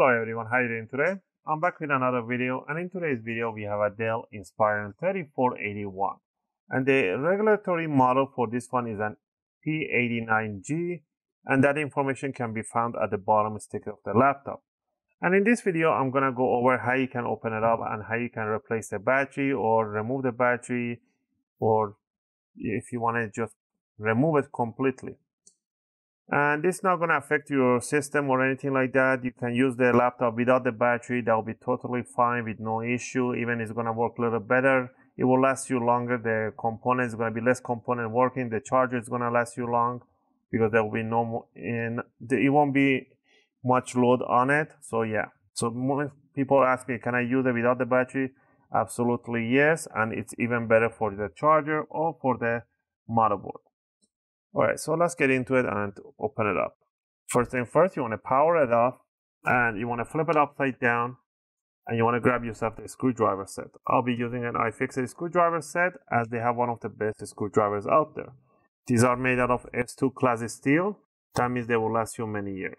Hello everyone, how are you doing today? I'm back with another video and in today's video we have a Dell Inspiron 3481 and the regulatory model for this one is an P89G and that information can be found at the bottom sticker of the laptop. And in this video I'm gonna go over how you can open it up and how you can replace the battery or remove the battery or if you want to just remove it completely and is not going to affect your system or anything like that. You can use the laptop without the battery. That will be totally fine with no issue. Even it's going to work a little better. It will last you longer. The component is going to be less component working. The charger is going to last you long because there will be no more in it won't be much load on it. So yeah. So people ask me can i use it without the battery? Absolutely yes. And it's even better for the charger or for the motherboard all right, so let's get into it and open it up. First thing first, you want to power it off and you want to flip it upside down and you want to grab yourself the screwdriver set. I'll be using an iFixit screwdriver set as they have one of the best screwdrivers out there. These are made out of S2 class steel. That means they will last you many years.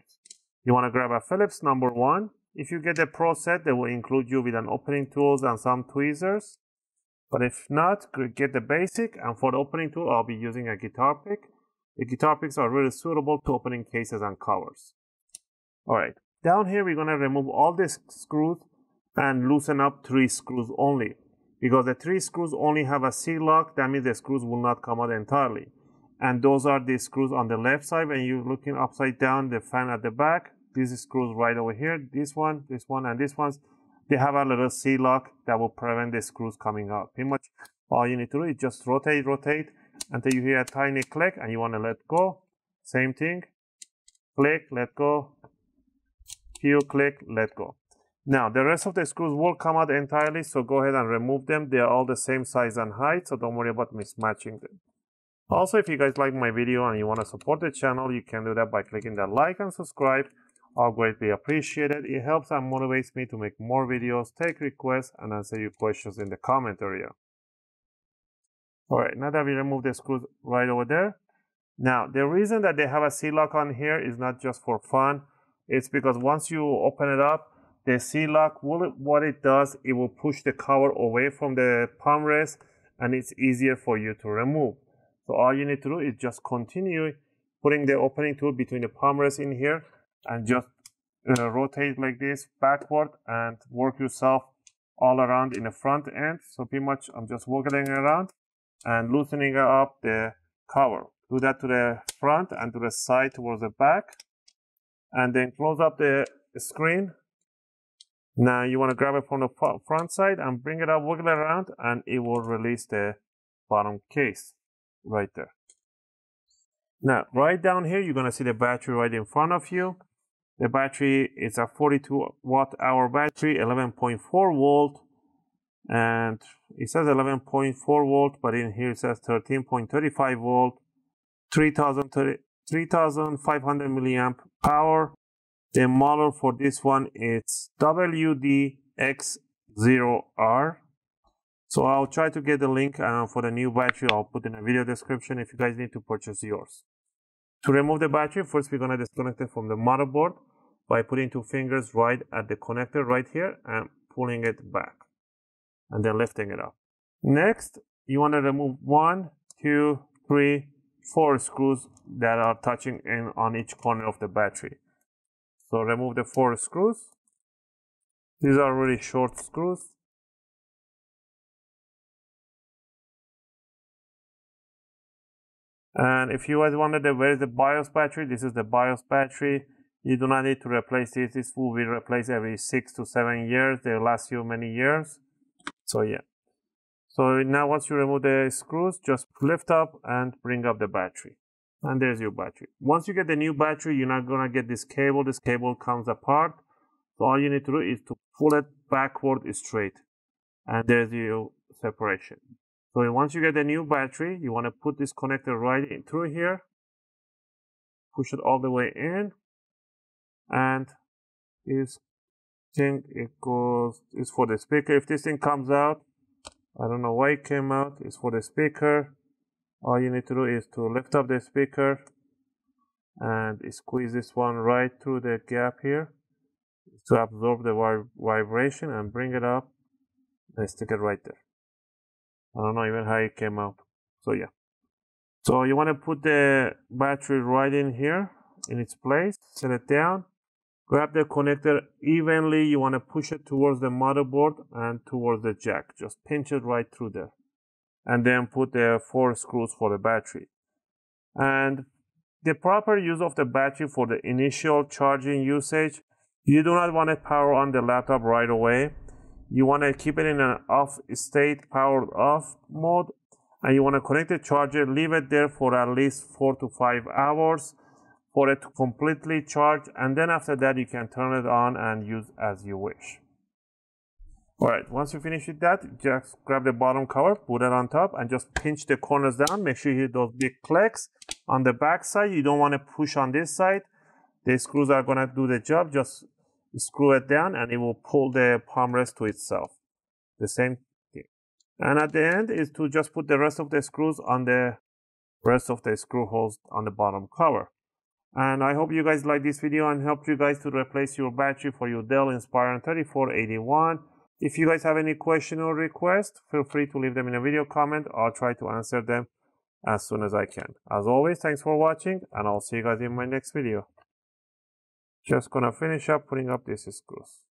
You want to grab a Phillips number one. If you get the Pro set, they will include you with an opening tools and some tweezers. But if not, get the basic. And for the opening tool, I'll be using a guitar pick. The guitar picks are really suitable to opening cases and covers. Alright, down here we're going to remove all these screws and loosen up three screws only. Because the three screws only have a C-lock, that means the screws will not come out entirely. And those are the screws on the left side when you're looking upside down, the fan at the back. These screws right over here, this one, this one, and this one's, they have a little C-lock that will prevent the screws coming out. Pretty much all you need to do is just rotate, rotate, until you hear a tiny click and you want to let go. Same thing. Click, let go. Few click, let go. Now, the rest of the screws will come out entirely, so go ahead and remove them. They are all the same size and height, so don't worry about mismatching them. Also, if you guys like my video and you want to support the channel, you can do that by clicking that like and subscribe. I'll greatly appreciate it. It helps and motivates me to make more videos, take requests, and answer your questions in the comment area. All right, now that we remove the screws right over there. Now, the reason that they have a C-lock on here is not just for fun. It's because once you open it up, the C-lock, will, what it does, it will push the cover away from the palm rest and it's easier for you to remove. So all you need to do is just continue putting the opening tool between the palm rest in here and just uh, rotate like this backward and work yourself all around in the front end. So pretty much I'm just working around and loosening up the cover. Do that to the front and to the side towards the back. And then close up the screen. Now you want to grab it from the front side and bring it up, wiggle it around, and it will release the bottom case right there. Now, right down here, you're going to see the battery right in front of you. The battery is a 42 watt hour battery, 11.4 volt, and it says 11.4 volt but in here it says 13.35 volt 3500 milliamp power the model for this one is WDX0R so I'll try to get the link uh, for the new battery. I'll put in a video description if you guys need to purchase yours. To remove the battery first we're going to disconnect it from the motherboard by putting two fingers right at the connector right here and pulling it back and then lifting it up. Next, you want to remove one, two, three, four screws that are touching in on each corner of the battery. So remove the four screws. These are really short screws. And if you guys wondered where is the BIOS battery, this is the BIOS battery. You do not need to replace this. This will be replaced every six to seven years. They last you many years. So yeah. So now once you remove the screws, just lift up and bring up the battery. And there's your battery. Once you get the new battery, you're not gonna get this cable. This cable comes apart. So all you need to do is to pull it backward straight. And there's your separation. So once you get the new battery, you want to put this connector right in through here. Push it all the way in. And is think it goes is for the speaker if this thing comes out I don't know why it came out it's for the speaker all you need to do is to lift up the speaker and squeeze this one right through the gap here to absorb the vibration and bring it up and stick it right there. I don't know even how it came out. So yeah. So you want to put the battery right in here in its place, set it down, grab the connector evenly. You want to push it towards the motherboard and towards the jack. Just pinch it right through there. And then put the four screws for the battery. And the proper use of the battery for the initial charging usage, you do not want to power on the laptop right away. You want to keep it in an off state, powered off mode, and you want to connect the charger, leave it there for at least four to five hours for it to completely charge, and then after that, you can turn it on and use as you wish. Alright, once you finish with that, just grab the bottom cover, put it on top, and just pinch the corners down. Make sure you hit those big clicks. On the back side, you don't want to push on this side. The screws are going to do the job. Just screw it down, and it will pull the palm rest to itself. The same thing. And at the end is to just put the rest of the screws on the rest of the screw holes on the bottom cover. And I hope you guys like this video and helped you guys to replace your battery for your Dell Inspiron 3481. If you guys have any question or request, feel free to leave them in a video comment. I'll try to answer them as soon as I can. As always, thanks for watching and I'll see you guys in my next video. Just gonna finish up putting up these screws.